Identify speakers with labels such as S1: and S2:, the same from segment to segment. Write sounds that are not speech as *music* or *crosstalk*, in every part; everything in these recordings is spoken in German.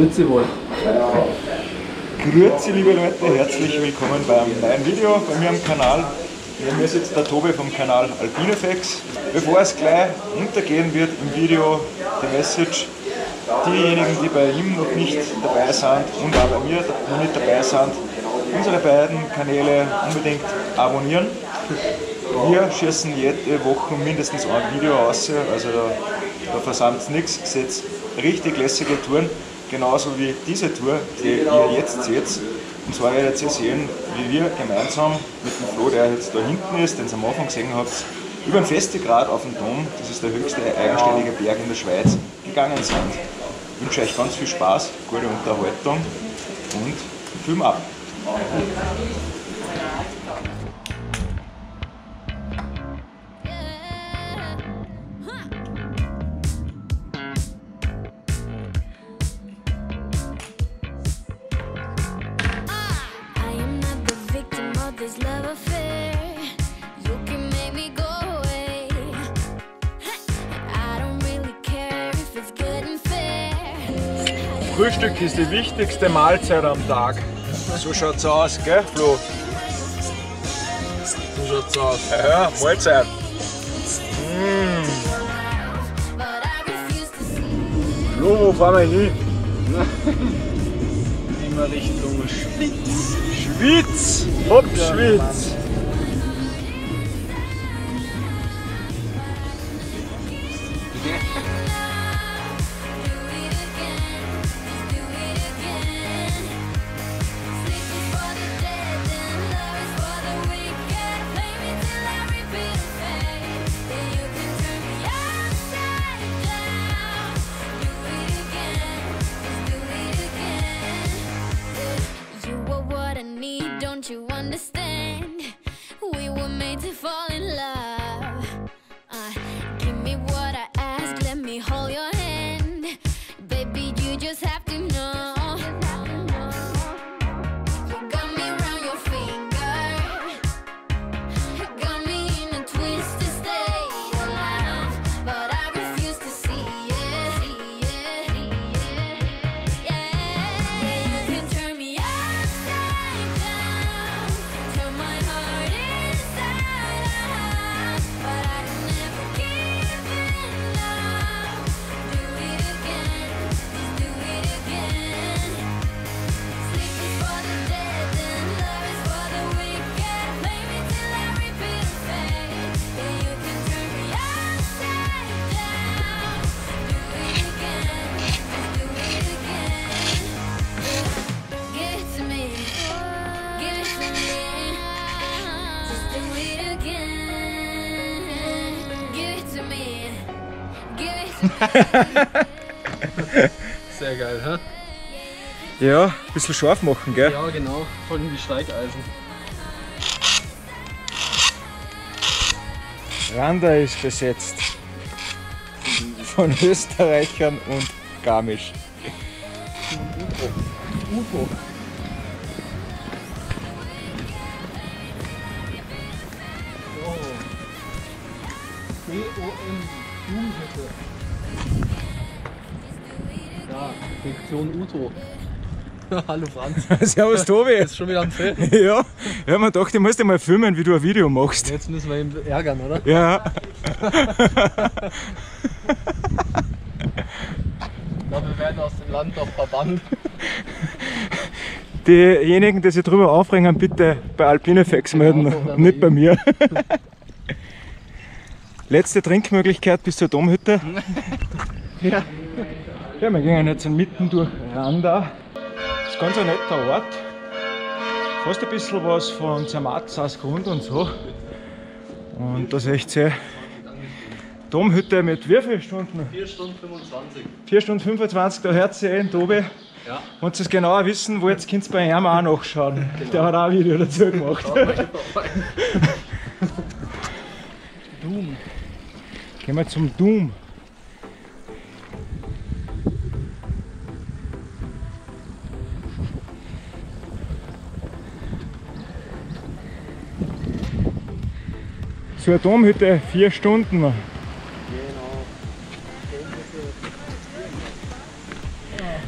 S1: Grüezi wohl.
S2: Grüezi liebe Leute, herzlich willkommen beim neuen Video bei mir am Kanal. Neben mir sitzt der Tobi vom Kanal Alpinefex. Bevor es gleich untergehen wird im Video, die Message, diejenigen, die bei ihm noch nicht dabei sind und auch bei mir noch nicht dabei sind, unsere beiden Kanäle unbedingt abonnieren. Wir schießen jede Woche mindestens ein Video aus, also da, da versandt nichts, seht richtig lässige Touren, genauso wie diese Tour, die ihr jetzt seht. Und zwar werdet ihr sehen, wie wir gemeinsam mit dem Flo, der jetzt da hinten ist, den ihr am Anfang gesehen habt, über den Festegrad auf den Dom, das ist der höchste eigenständige Berg in der Schweiz, gegangen sind. Ich wünsche euch ganz viel Spaß, gute Unterhaltung und Film ab. Frühstück ist die wichtigste Mahlzeit am Tag. So schaut's aus, gell, Flo?
S1: So schaut's aus.
S2: Ja, Mahlzeit.
S3: Refuse to see.
S2: Flo, wo fahren wir hin? *laughs*
S1: Immer Richtung Schwitz.
S2: Schwitz! Hopp, Schwitz!
S1: Sehr geil, hä?
S2: Ja, ein bisschen scharf machen, gell?
S1: Ja, genau. Voll wie Steigeisen.
S2: Randa ist besetzt. Von Österreichern und Garmisch.
S1: UFO. So. B-O-M. Jugendhütte. Ja, Sektion Uto. *laughs* Hallo Franz. *laughs*
S2: Servus Tobi!
S1: Ist schon wieder am Film. *laughs*
S2: Ja, ich hab mir gedacht, ich muss dir mal filmen, wie du ein Video machst.
S1: Jetzt müssen wir ihn ärgern, oder?
S2: Ja,
S1: Ich glaube, wir werden aus dem Land noch verbannt.
S2: diejenigen, die sich drüber aufregen, bitte bei Alpinefex melden,
S1: Genau,
S2: nicht
S1: bei
S2: mir. Letzte Trinkmöglichkeit bis zur Domhütte.
S1: Ja.
S2: Ja, wir gehen jetzt mitten durch Randa. Das ist ganz ein netter Ort. Fast ein bisschen was von Zermatt, Grund und so. Und da seht ihr Domhütte mit wie vielen Stunden?
S1: 4 Stunden 25.
S2: 4 Stunden 25, da hört ihr den Tobi.
S1: Ja.
S2: Wenn ihr es genauer wissen wollt, könnt ihr bei ihm auch nachschauen. Der hat auch ein Video dazu gemacht. *laughs*
S1: Doom.
S2: Gehen wir zum Doom. Eine Domhütte, vier Stunden.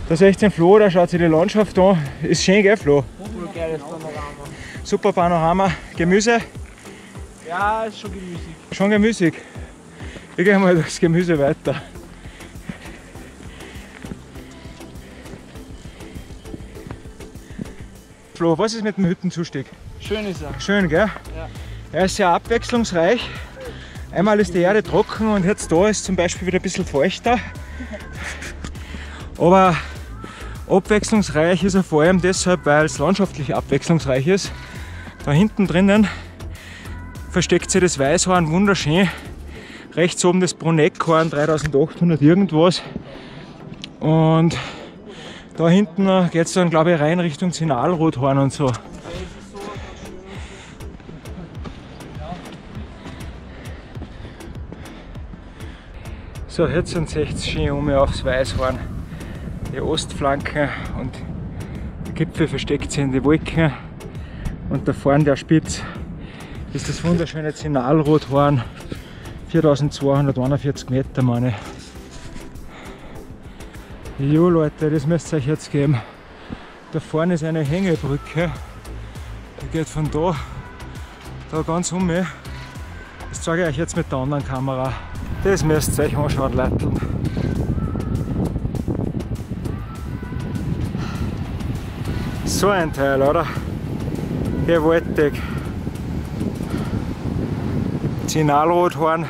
S2: Da seht ihr den Flo, da schaut sich die Landschaft an. Ist schön, gell Flo?
S4: Voll geiles Panorama.
S2: Super Panorama. Gemüse,
S4: Ja, ist schon gemüsig.
S2: schon gemüsig. Ich gehe mal das Gemüse weiter. Flo, was ist mit dem Hüttenzustieg?
S4: Schön ist er.
S2: Schön, gell?
S4: Ja.
S2: Er ist sehr abwechslungsreich. Einmal ist die Erde trocken und jetzt da ist zum Beispiel wieder ein bisschen feuchter. Aber abwechslungsreich ist er vor allem deshalb, weil es landschaftlich abwechslungsreich ist. Da hinten drinnen versteckt sich das Weißhorn wunderschön. Rechts oben das Bruneckhorn 3800 irgendwas. Und da hinten geht es dann, glaube ich, rein Richtung Zinalrothorn und so. So, jetzt sind es echt schön um aufs Weißhorn. Die Ostflanke und die Gipfel versteckt sich in die Wolken. Und da vorne der Spitz ist das wunderschöne Zinalrothorn. 4241 Meter, meine. Jo Leute, das müsst ihr euch jetzt geben. Da vorne ist eine Hängebrücke. Die geht von da, da ganz um. Das zeige ich euch jetzt mit der anderen Kamera. Das müsst ihr euch anschauen, Leute. So ein Teil, oder? Gewaltig. Signalrothorn.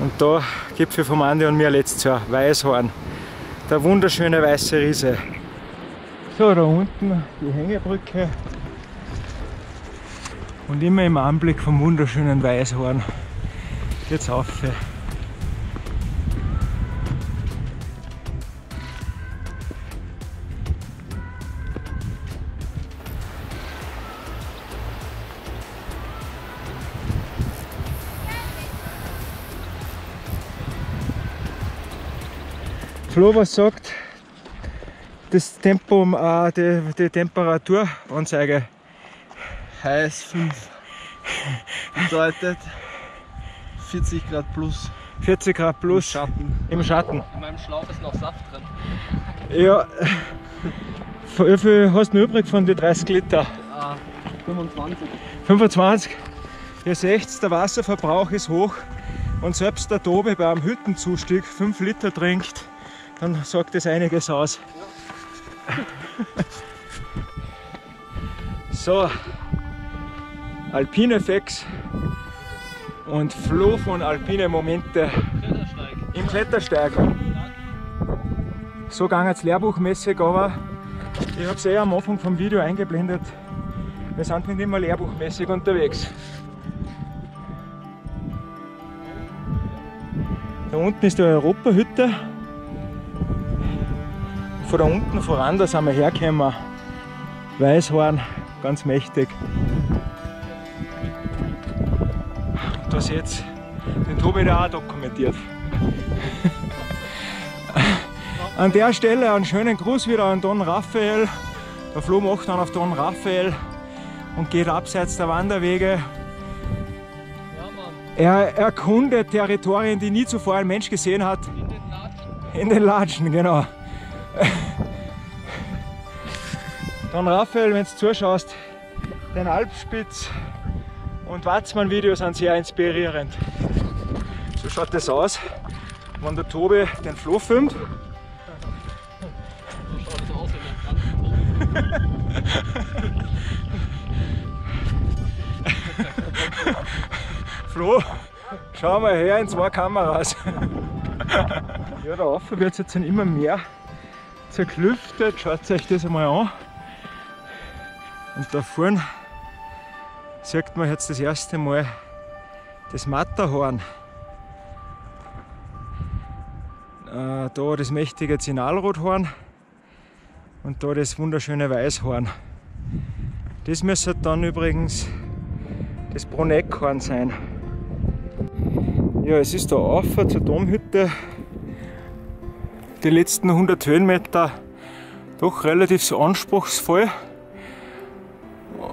S2: Und da Gipfel vom Andi und mir letztes Jahr, Weißhorn. Der wunderschöne weiße Riese. So, da unten die Hängebrücke. Und immer im Anblick vom wunderschönen Weißhorn geht's auf. Flo, was sagt das Tempo, äh, die, die Temperaturanzeige?
S4: Heiß 5. Bedeutet 40 Grad plus.
S2: 40 Grad plus
S4: Schatten.
S2: im Schatten.
S1: In meinem Schlauch ist noch Saft drin.
S2: Ja. Wie viel hast du noch übrig von den 30 Liter?
S1: Ah, 25.
S2: 25. Ihr seht, der Wasserverbrauch ist hoch und selbst der Tobi beim Hüttenzustieg 5 Liter trinkt, dann sagt das einiges aus. *laughs* So, Alpine Fex und Flo von Alpine Momente im Klettersteiger. So ging es lehrbuchmäßig, aber ich habe es eh am Anfang vom Video eingeblendet. Wir sind nicht immer lehrbuchmäßig unterwegs. Da unten ist die Europahütte. Von da unten voran, da sind wir hergekommen. Weißhorn, ganz mächtig. Seht ihr den Tobi da auch dokumentiert. *laughs* An der Stelle einen schönen Gruß wieder an Don Raphael. Der Flo macht dann auf Don Raphael und geht abseits der Wanderwege.
S1: Ja, Mann.
S2: Er erkundet Territorien, die nie zuvor ein Mensch gesehen hat.
S1: In den Latschen.
S2: In den Latschen, genau. Don Raphael, wenn du zuschaust, den Alpspitz und Watzmann-Video sind sehr inspirierend. So schaut das aus, wenn der Tobi den Flo filmt.
S1: So schaut so aus, wenn der
S2: Flo, schau mal her in zwei Kameras. ja, da oben wird es jetzt immer mehr zerklüftet. Schaut euch das einmal an. Und da vorne sieht man jetzt das erste Mal das Matterhorn. Äh, da das mächtige Zinalrothorn und da das wunderschöne Weißhorn. Das müsste dann übrigens das Bruneckhorn sein. Ja, es ist da auf zur Domhütte. Die letzten 100 Höhenmeter doch relativ so anspruchsvoll.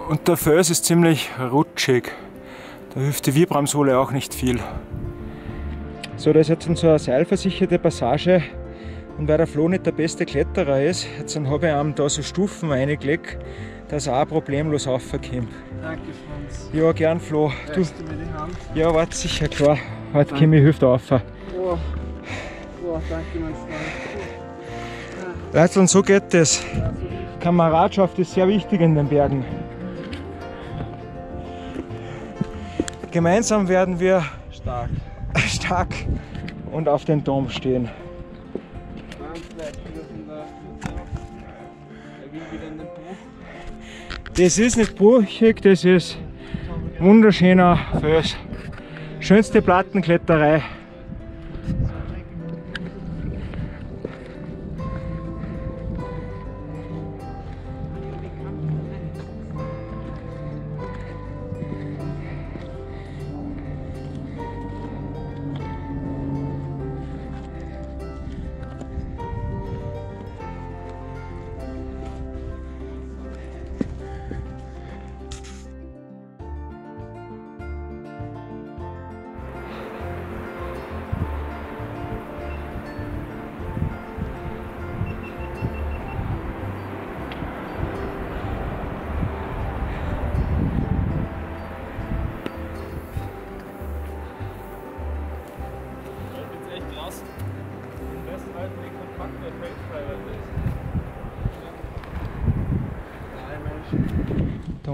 S2: Und der Fels ist ziemlich rutschig. Da hilft die Vibramsohle auch nicht viel. So, da ist jetzt unsere seilversicherte Passage Und weil der Flo nicht der beste Kletterer ist, jetzt dann habe ich ihm da so Stufen reingelegt, dass er auch problemlos raufkommt.
S4: Danke, Franz.
S2: Ja, gern Flo. Du,
S4: du mir die Hand?
S2: ja, warte sicher, klar. Heute komme ich Hüfte rauf.
S4: Oh, oh danke, mein Freund.
S2: Leute, und so geht es. Kameradschaft ist sehr wichtig in den Bergen. Gemeinsam werden wir
S4: Stark. *laughs*
S2: stark und auf den Dom stehen. Das ist nicht brüchig, das ist wunderschöner Fels. Schönste Plattenkletterei.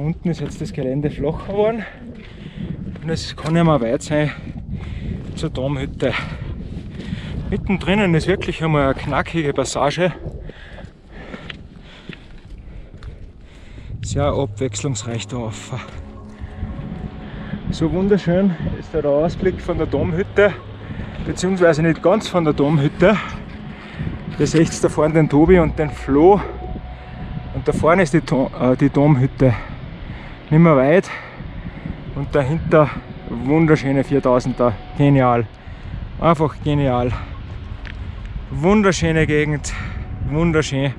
S2: Unten ist jetzt das Gelände flacher geworden und es kann ja mal weit sein zur Domhütte. Mittendrin ist wirklich einmal eine knackige Passage. Sehr abwechslungsreich da rauf. So wunderschön ist der Ausblick von der Domhütte, beziehungsweise nicht ganz von der Domhütte. Ihr seht da vorne den Tobi und den Flo. Und da vorne ist die, äh, die Domhütte. Nicht mehr weit. Und dahinter wunderschöne 4000er. Genial. Einfach genial. Wunderschöne Gegend. Wunderschön.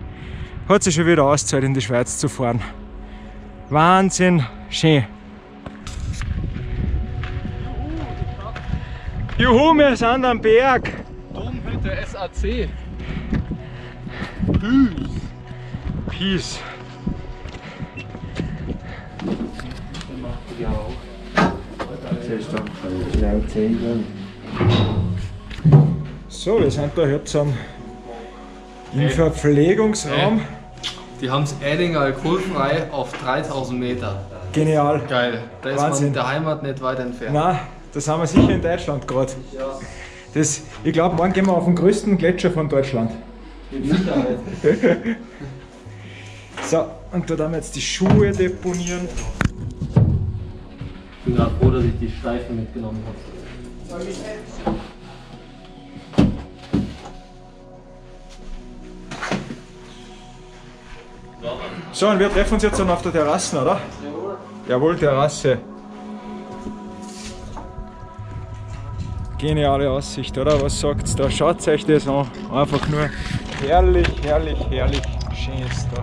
S2: Hat sich schon wieder ausgezahlt in die Schweiz zu fahren. Wahnsinn schön. Juhu, wir sind am Berg.
S1: Domhütte SAC.
S2: Peace. So, wir sind da jetzt am, im Verpflegungsraum.
S1: Die haben es Erdinger alkoholfrei auf 3000 Meter.
S2: Genial.
S1: Geil. Da ist
S2: Wahnsinn.
S1: man der Heimat nicht weit entfernt.
S2: Na, das haben wir sicher in Deutschland gerade. Das, ich glaube, morgen gehen wir auf den größten Gletscher von Deutschland.
S1: Mit Sicherheit. *laughs*
S2: So, und da haben wir jetzt die Schuhe deponieren.
S1: Ich bin gerade froh, dass ich die Streifen mitgenommen habe.
S2: So, und wir treffen uns jetzt dann auf der Terrasse, oder? Jawohl. Jawohl, Terrasse. Geniale Aussicht, oder? Was sagt's da? Schaut euch das an. Einfach nur herrlich, herrlich, herrlich schön ist da.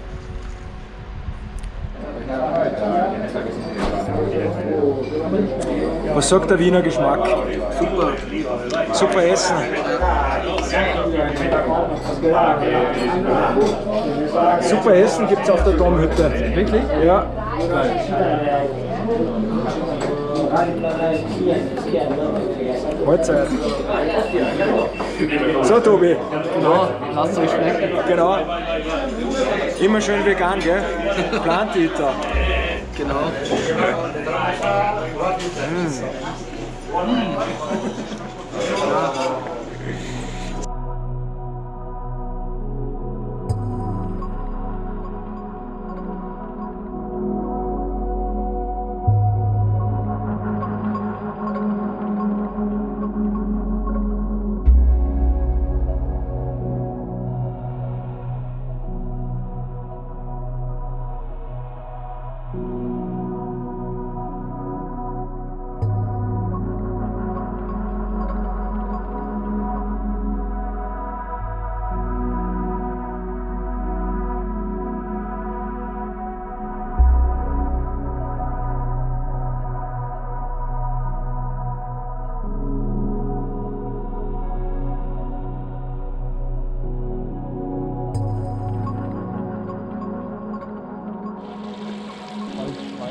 S2: Was sagt der Wiener Geschmack? Super. Super Essen. Super Essen gibt es auf der Domhütte. Wirklich? Ja. Mahlzeit. So, Tobi.
S1: Genau, lasst euch schmecken.
S2: Genau. Immer schön vegan, gell? Plant-Eater.
S1: けど。うん。
S2: うん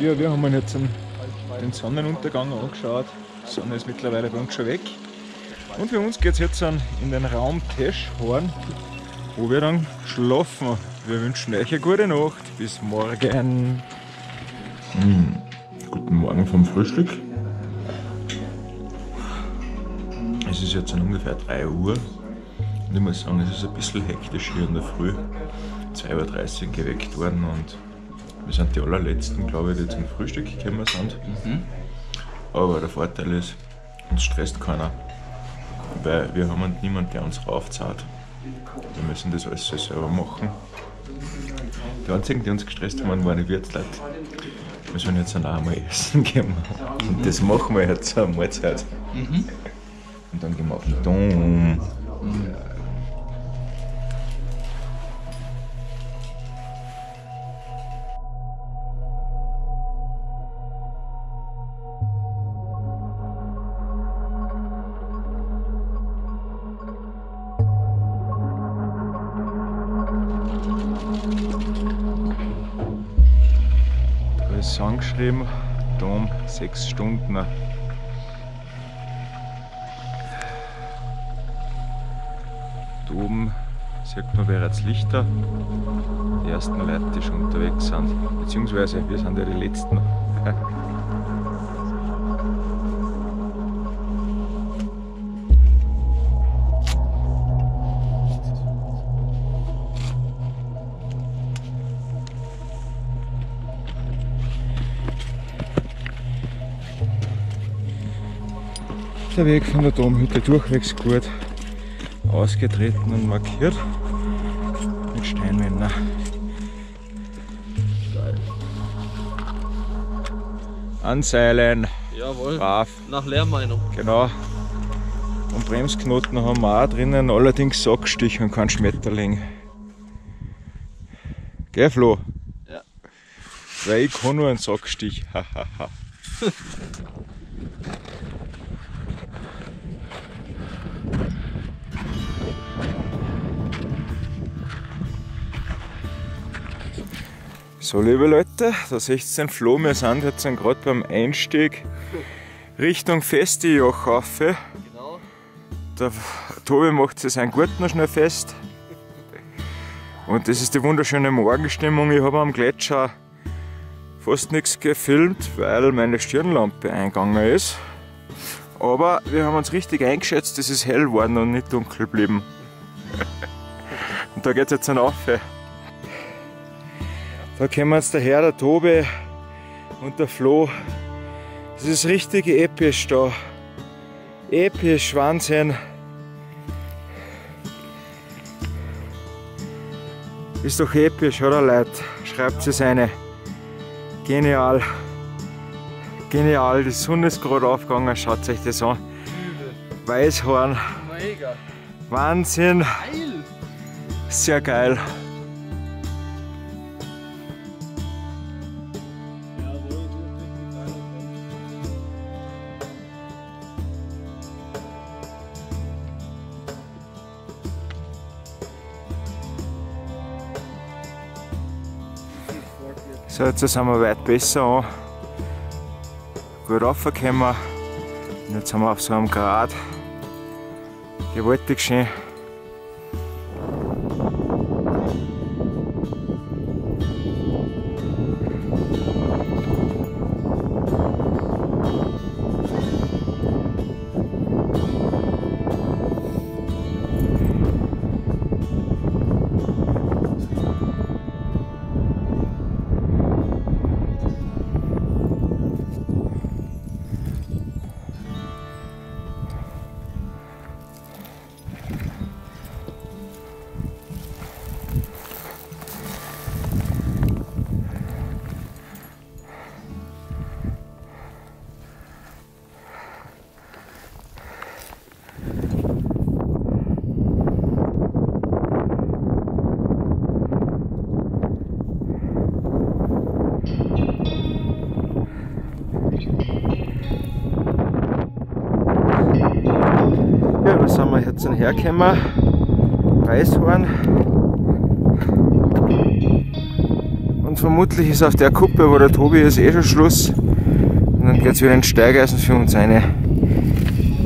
S2: Ja, wir haben uns jetzt den, den Sonnenuntergang angeschaut. Die Sonne ist mittlerweile bei uns schon weg. Und für uns geht es jetzt dann in den Raum Teschhorn, wo wir dann schlafen. Wir wünschen euch eine gute Nacht. Bis morgen. Hm, Guten Morgen vom Frühstück. Es ist jetzt dann ungefähr 3 Uhr. Und ich muss sagen, es ist ein bisschen hektisch hier in der Früh. 2.30 Uhr geweckt worden und wir sind die allerletzten, glaube ich, die zum Frühstück gekommen sind. Aber der Vorteil ist, uns stresst keiner. Weil wir haben niemanden, der uns raufzahlt. Wir müssen das alles so selber machen. Die einzigen, die uns gestresst haben, waren die Wirtsleute. Wir sollen jetzt dann auch einmal essen *laughs* gehen. Und das machen wir jetzt zur Mahlzeit. Und dann gehen wir auf den Dom. Da angeschrieben, Dom, sechs Stunden. Da oben sieht man bereits Lichter. Die ersten Leute, die schon unterwegs sind. Beziehungsweise wir sind ja die Letzten. *laughs* Der Weg von der Domhütte durchwegs gut ausgetreten und markiert mit Steinmänner. Anseilen,
S4: Jawohl.
S2: brav,
S4: Nach Lehrmeinung.
S2: genau. Und Bremsknoten haben wir auch drinnen, allerdings Sackstich und kein Schmetterling. Gell, Flo?
S4: Ja.
S2: Weil ich kann nur einen Sackstich. *laughs* So, liebe Leute, da seht ihr den Flo. Wir sind jetzt gerade beim Einstieg Richtung Festijoch rauf.
S4: Genau.
S2: Der Tobi macht sich seinen Gurt noch schnell fest. Und das ist die wunderschöne Morgenstimmung. Ich habe am Gletscher fast nichts gefilmt, weil meine Stirnlampe eingegangen ist. Aber wir haben uns richtig eingeschätzt, es ist hell geworden und nicht dunkel geblieben. *laughs* und da geht es jetzt dann auf. Da kommen jetzt der Herr, der Tobi und der Flo. Das ist richtig episch da. Episch, Wahnsinn. Ist doch episch, oder Leute? Schreibt es eine. Genial. Genial, die Sonne ist gerade aufgegangen, schaut euch das an. Weißhorn,
S4: Mega.
S2: Wahnsinn,
S4: Geil.
S2: sehr geil. So, jetzt sind wir weit besser an. Gut raufgekommen. Und jetzt sind wir auf so einem Grad. Gewaltig schön. Hergekommen. Weißhorn. Und vermutlich ist auf der Kuppe, wo der Tobi ist, eh schon Schluss. Und dann geht es wieder in Steigeisen für uns rein.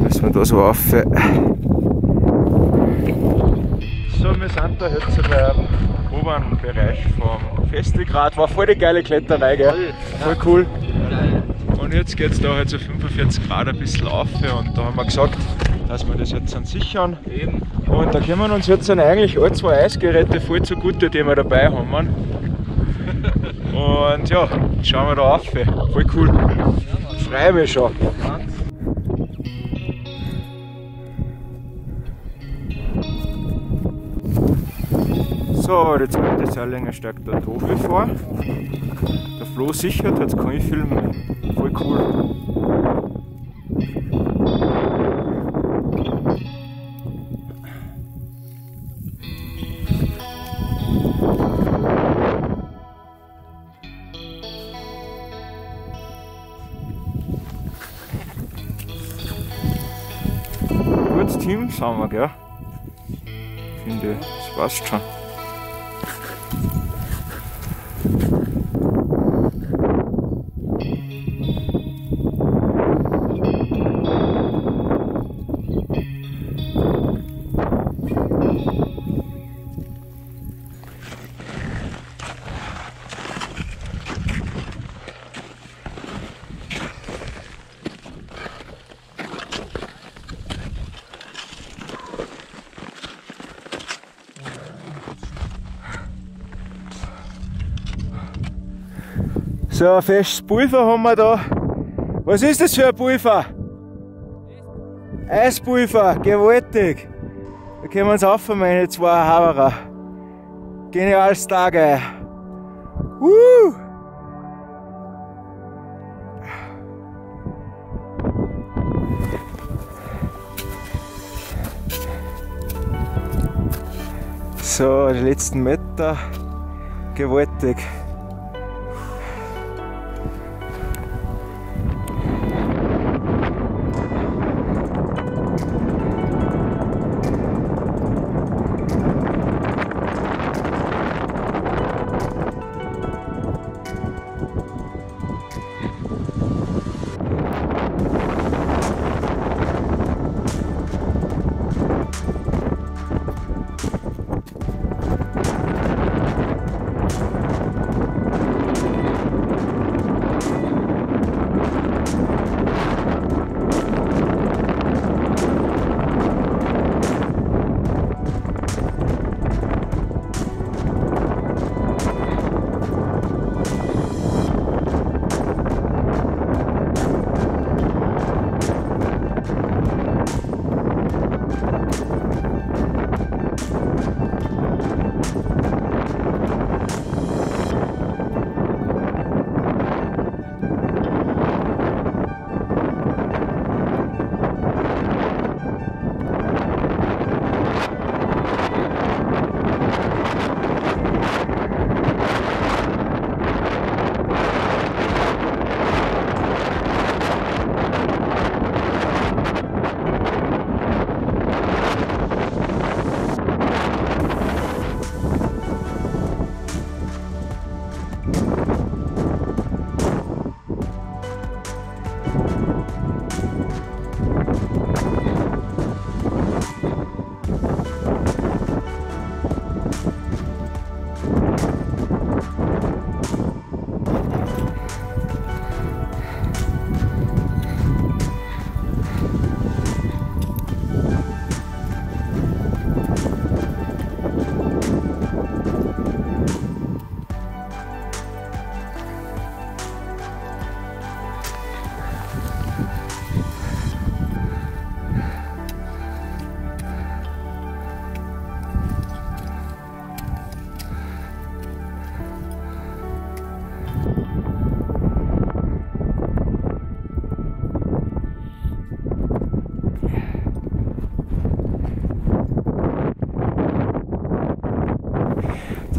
S2: Müssen wir da so auf. So, wir sind da jetzt beim oberen Bereich vom Festigrad. War voll die geile Kletterei, gell? Voll cool. Und jetzt geht es da halt so 45 Grad ein bisschen auf und da haben wir gesagt, dass wir das jetzt dann sichern.
S4: Eben.
S2: Und da kommen uns jetzt dann eigentlich alle zwei Eisgeräte voll zugute, die wir dabei haben. *laughs* Und ja, schauen wir da auf. Voll cool. Freue mich schon. So, jetzt kommt jetzt länger steigt der Tobi vor. Der Flo sichert, jetzt kann ich filmen. Voll cool. Sagen wir, gell? Finde, das passt schon. So, ein festes Pulver haben wir da. Was ist das für ein Pulver? Eispulver, gewaltig. Da können wir uns auf, meine zwei Haberer. Geniales Tage. Uh! So, die letzten Meter. Gewaltig.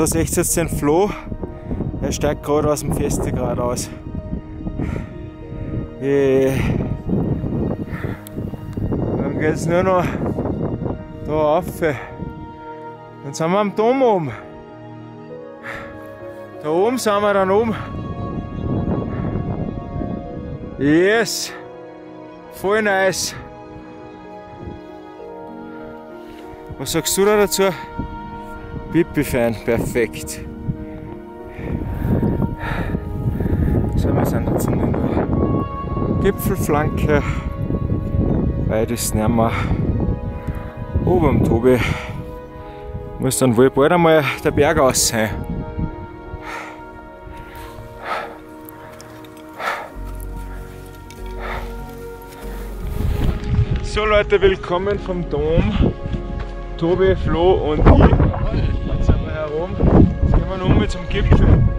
S2: Da seht ihr jetzt den Flo. Er steigt gerade aus dem Festigrad aus. Yeah. Dann geht es nur noch da rauf. Dann sind wir am Dom oben. Da oben sind wir dann oben. Yes! Voll nice! Was sagst du da dazu? Pipi-Fan, perfekt. So, wir sind jetzt in der Gipfelflanke. Beides näher wir oben am Tobi. Muss dann wohl bald einmal der Berg aus sein. So Leute, willkommen vom Dom. Tobi, Flo und ich. Wir nun mit zum Gipfel.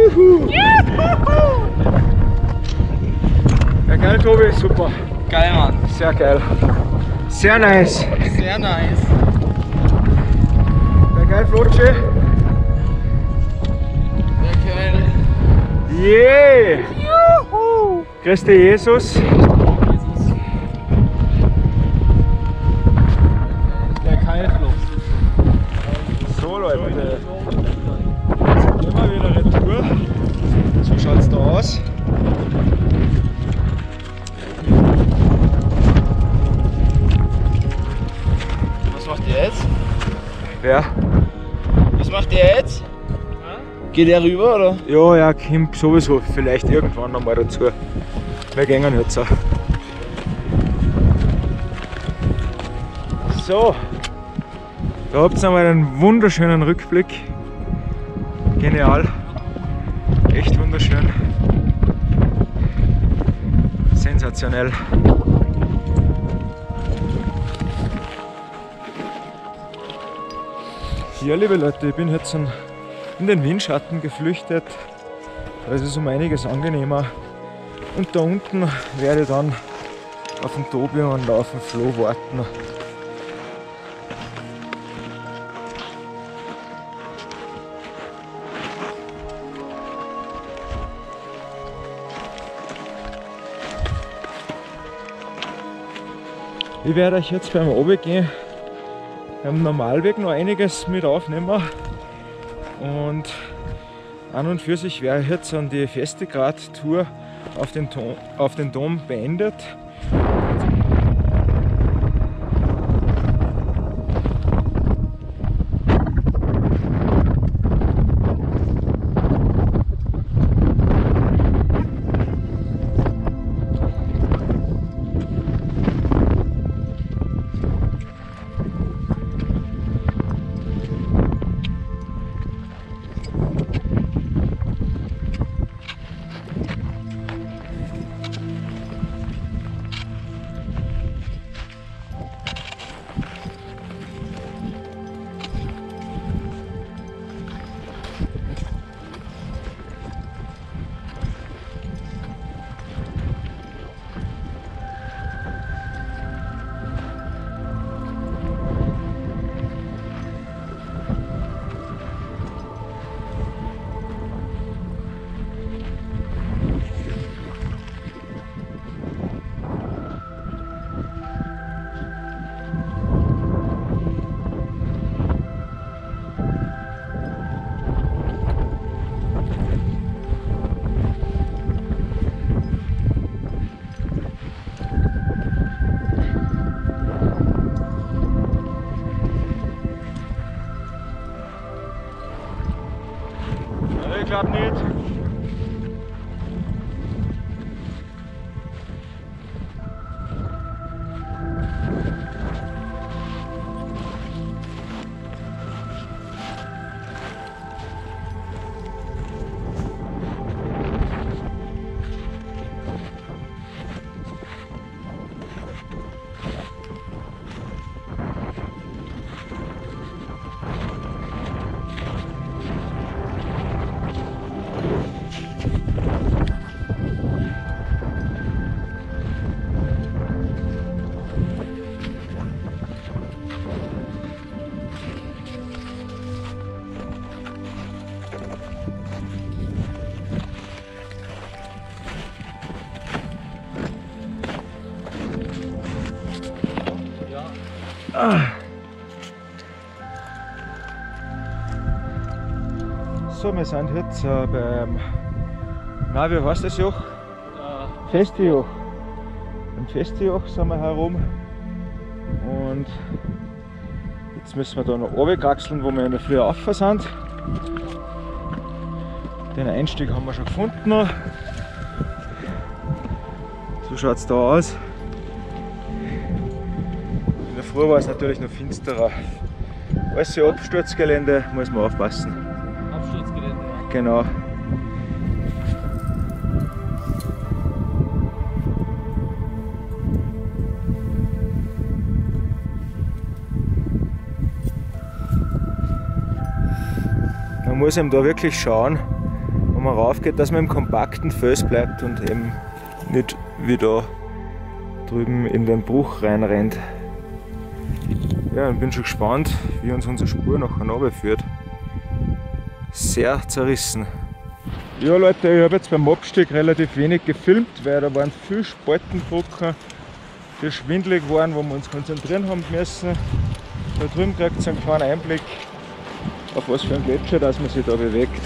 S2: Geil. Juhu. Ja, geil, Tobi, super.
S1: Geil, Mann.
S2: Sehr geil. Sehr nice.
S1: Sehr nice.
S2: Ja, geil, Flotschi.
S1: Sehr geil.
S2: Yeah. Juhu. Jesus.
S1: Jesus.
S4: Geht er rüber oder?
S2: Ja, ja, kommt sowieso vielleicht irgendwann einmal dazu. Wir gehen jetzt auch. So, da habt ihr einmal einen wunderschönen Rückblick. Genial. Echt wunderschön. Sensationell. Ja, liebe Leute, ich bin jetzt in in den Windschatten geflüchtet. Da ist es um einiges angenehmer. Und da unten werde ich dann auf den Tobi und auf den Flo warten. Ich werde euch jetzt beim Obergehen am Normalweg noch einiges mit aufnehmen. Und an und für sich wäre jetzt dann die Festegrad-Tour auf auf den Dom beendet. So, wir sind jetzt äh, beim. Na, wie heißt das Joch?
S4: Äh,
S2: Festejoch. Beim Festejoch sind wir herum. Und jetzt müssen wir da noch runterkraxeln, wo wir in der Früh rauf sind. Den Einstieg haben wir schon gefunden. So schaut es da aus. Früh war es natürlich noch finsterer. Alles so Absturzgelände, muss man aufpassen.
S4: Absturzgelände.
S2: Genau. Man muss eben da wirklich schauen, wenn man raufgeht, dass man im kompakten Fels bleibt und eben nicht wie da drüben in den Bruch reinrennt. Ja, ich bin schon gespannt, wie uns unsere Spur nachher runter führt sehr zerrissen. Ja Leute, ich habe jetzt beim Abstieg relativ wenig gefilmt, weil da waren viele Spaltenbrocken, die schwindelig waren, wo wir uns konzentrieren haben müssen. Da drüben kriegt ihr einen kleinen Einblick, auf was für ein Gletscher dass man sich da bewegt.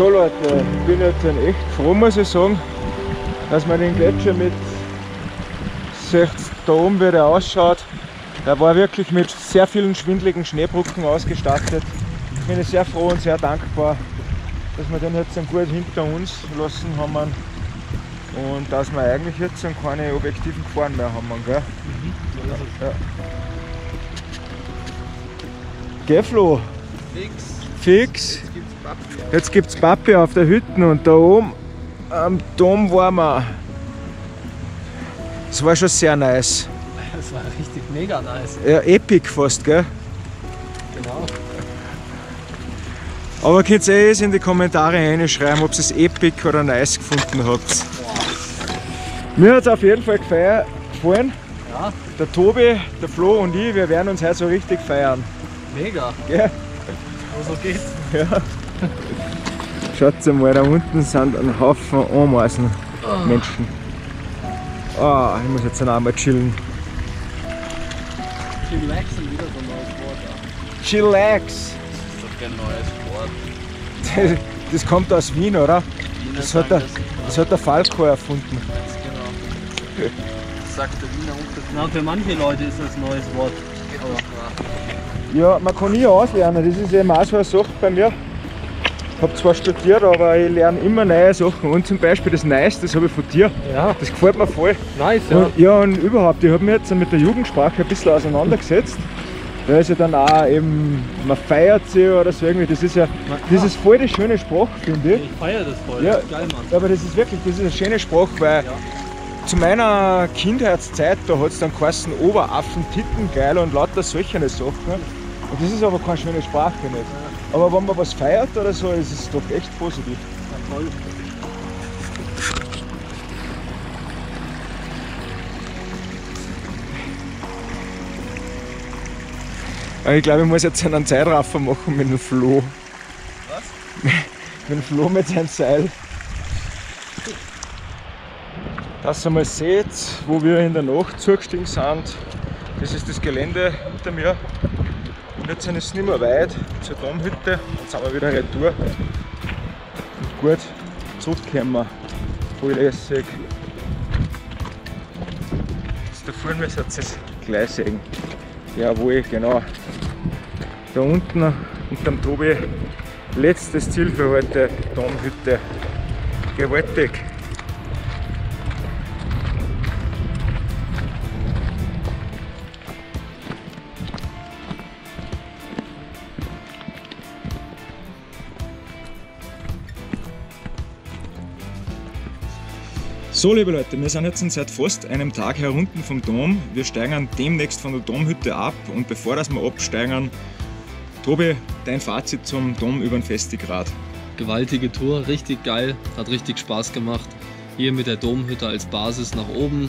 S2: So Leute, ich bin jetzt ein echt froh, muss ich sagen, dass man den Gletscher mit seht da oben wie der ausschaut. Der war wirklich mit sehr vielen schwindeligen Schneebrücken ausgestattet. Ich bin sehr froh und sehr dankbar, dass wir den jetzt dann gut hinter uns lassen haben und dass wir eigentlich jetzt dann keine objektiven Gefahren mehr haben. Gell? Ja. Geh Flo,
S4: Fix.
S2: fix.
S4: Jetzt
S2: gibt es Pappe auf der Hütte und da oben am Dom waren wir. Es war schon sehr nice.
S4: Das war richtig mega nice.
S2: Ja, epic fast, gell?
S4: Genau.
S2: Aber könnt ihr eh in die Kommentare reinschreiben, ob ihr es epic oder nice gefunden habt. Mir hat es auf jeden Fall gefallen.
S4: Ja,
S2: Der Tobi, der Flo und ich, wir werden uns heute so richtig feiern.
S4: mega.
S2: Gell?
S4: Wo so geht's?
S2: Ja. Schaut mal, da unten sind ein Haufen Ameisen. Menschen. Ah, ich muss jetzt dann auch mal chillen.
S4: Chillaxen wieder so ein neues Wort. Ja.
S2: Chillax!
S4: Das ist doch kein neues Wort.
S2: Das kommt aus Wien, oder?
S4: Wiener
S2: Das hat, der, das hat der Falco erfunden.
S4: das, genau. Das sagt der Wiener unter. Na, für manche Leute ist das ein neues Wort. Aber
S2: Ja, man kann nie auslernen. Das ist eben auch so eine Sache bei mir. Habe zwar studiert, aber ich lerne immer neue Sachen. Und zum Beispiel das Nice, das habe ich von dir.
S1: Ja,
S2: Das gefällt mir voll.
S1: nice,
S2: Und, ja, und überhaupt, ich habe mich jetzt mit der Jugendsprache ein bisschen auseinandergesetzt. Da ist ja dann auch eben, man feiert sie oder so irgendwie. Das ist ja, das ist voll die schöne Sprache, finde ich.
S4: Ich feiere das voll.
S2: Ja.
S4: Geil, Mann.
S2: Aber das ist wirklich, das ist eine schöne Sprache, weil zu meiner Kindheitszeit, da hat es dann geheißen Oberaffen, Titten, geil und lauter solche Sachen. Und das ist aber keine schöne Sprache nicht. Aber wenn man was feiert oder so, ist es doch echt positiv.
S4: Ja, toll.
S2: Aber ich glaube, ich muss jetzt einen Zeitraffer machen mit dem Flo.
S4: Was? *laughs*
S2: mit dem Flo mit seinem Seil. Dass ihr mal seht, wo wir in der Nacht zugestiegen sind. Das ist das Gelände hinter mir. Jetzt sind es nicht mehr weit zur Domhütte. Jetzt sind wir wieder retour. Und gut, zurückkommen. Voll lässig. Jetzt da vorne müsst ihr es gleich sehen. Jawohl, genau. Da unten unterm Tobi letztes Ziel für heute, Domhütte. Gewaltig. So, liebe Leute, wir sind jetzt seit fast einem Tag herunten vom Dom. Wir steigen demnächst von der Domhütte ab und bevor das wir absteigen, Tobi, dein Fazit zum Dom über den Festigrad.
S1: gewaltige Tour, richtig geil, hat richtig Spaß gemacht. Hier mit der Domhütte als Basis nach oben.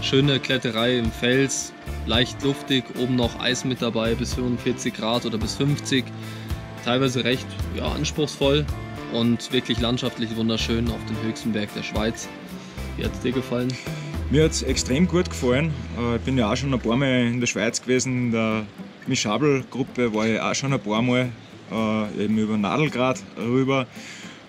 S1: Schöne Kletterei im Fels, leicht luftig, oben noch Eis mit dabei bis 45 Grad oder bis 50. Teilweise recht ja, anspruchsvoll und wirklich landschaftlich wunderschön auf dem höchsten Berg der Schweiz. Wie hat es dir gefallen?
S2: Mir hat es extrem gut gefallen. Äh, Ich bin ja auch schon ein paar Mal in der Schweiz gewesen. In der Mischabel-Gruppe war ich auch schon ein paar Mal, äh, eben über Nadelgrad rüber.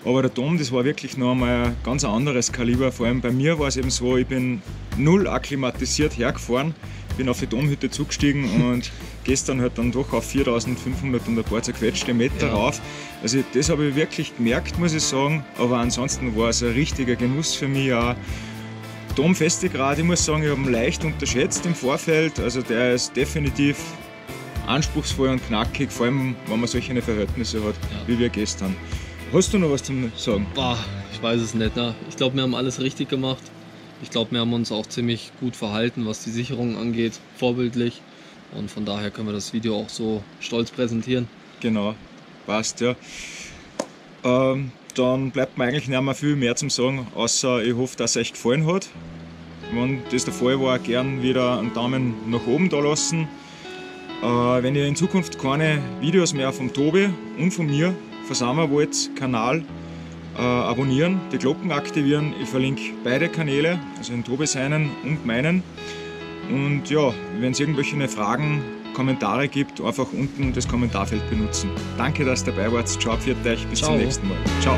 S2: Aber der Dom, das war wirklich noch einmal ein ganz anderes Kaliber. Vor allem bei mir war es eben so, ich bin null akklimatisiert hergefahren, bin auf die Domhütte zugestiegen und *laughs* gestern halt dann doch auf 4500 und ein paar zerquetschte Meter
S1: Ja.
S2: rauf. Also das habe ich wirklich gemerkt, muss ich sagen. Aber ansonsten war es ein richtiger Genuss für mich auch. Dom Festigrad, ich muss sagen, ich habe ihn leicht unterschätzt im Vorfeld. Also der ist definitiv anspruchsvoll und knackig, vor allem wenn man solche Verhältnisse hat,
S1: Ja.
S2: wie wir gestern. Hast du noch was zum Sagen?
S1: Boah, ich weiß es nicht. Ne? Ich glaube, wir haben alles richtig gemacht. Ich glaube, wir haben uns auch ziemlich gut verhalten, was die Sicherung angeht, vorbildlich. Und von daher können wir das Video auch so stolz präsentieren.
S2: Genau, passt ja. Ähm, dann bleibt mir eigentlich nicht mehr viel mehr zum Sagen, außer ich hoffe, dass es euch gefallen hat. Wenn das der Fall war, gern wieder einen Daumen nach oben da lassen. Äh, wenn ihr in Zukunft keine Videos mehr vom Tobi und von mir versammeln wollt, Kanal äh, abonnieren, die Glocken aktivieren. Ich verlinke beide Kanäle, also den Tobi seinen und meinen. Und ja, wenn es irgendwelche Fragen, Kommentare gibt, einfach unten das Kommentarfeld benutzen. Danke, dass ihr dabei wart. Ciao, pfiat euch, bis
S1: Ciao.
S2: zum nächsten Mal. Ciao.